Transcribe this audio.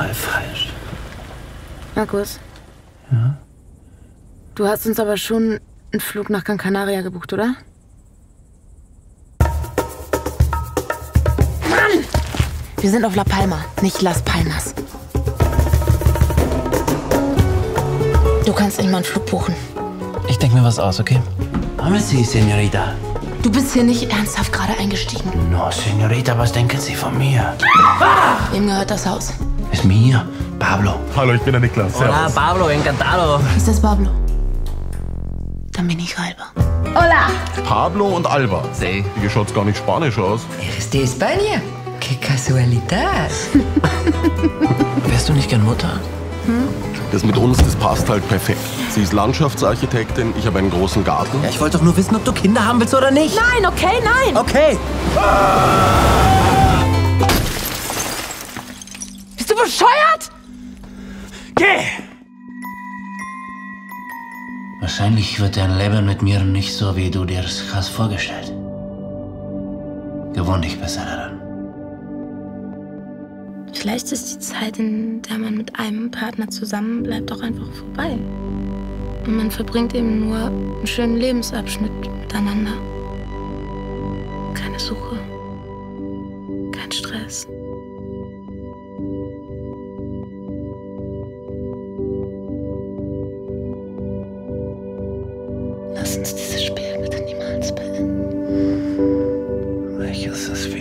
total falsch. Markus. Ja? Du hast uns aber schon einen Flug nach Gran Canaria gebucht, oder? Mann! Wir sind auf La Palma, nicht Las Palmas. Du kannst nicht mal einen Flug buchen. Ich denke mir was aus, okay? Haben Sie, Senorita? Du bist hier nicht ernsthaft gerade eingestiegen. No, Senorita, was denken Sie von mir? Wem gehört das Haus? Ist mir, Pablo. Hallo, ich bin der Niklas. Servus. Hola, Pablo, encantado. Ist das Pablo? Dann bin ich Alba. Hola. Pablo und Alba. Sí. Hier schaut's gar nicht spanisch aus. ¿Eres de España? ¡Qué casualidad! Wärst du nicht gern Mutter? Das mit uns, das passt halt perfekt. Sie ist Landschaftsarchitektin, ich habe einen großen Garten. Ja, ich wollte doch nur wissen, ob du Kinder haben willst oder nicht. Nein, okay, nein! Okay. Bist du bescheuert? Geh! Wahrscheinlich wird dein Leben mit mir nicht so, wie du dir es hast vorgestellt. Gewöhn dich besser daran. Vielleicht ist die Zeit, in der man mit einem Partner zusammenbleibt, auch einfach vorbei. Und man verbringt eben nur einen schönen Lebensabschnitt miteinander. Keine Suche. Kein Stress. Lass uns dieses Spiel bitte niemals beenden. Welches ist wie